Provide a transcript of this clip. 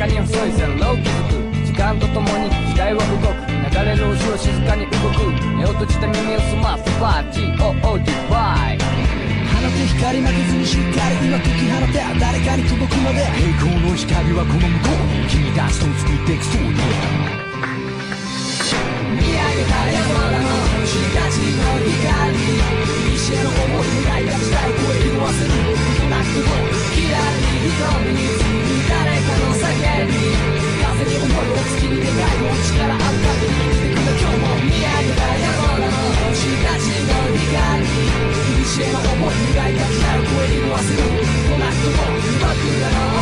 かに細い線路を築く時間とともに時代は動く。流れる星を静かに動く。目を閉じて耳を澄ませば GOO ディバイ放て光負けずにしっかり今解き放て誰かに届くまで栄光の光はこの向こうに君たちと作っていくストーリー見上げた夜空の星たちの光西への思い描いた時代声色あせることなくキラリ瞳に教えの思い描いた地なら声に忘れるなと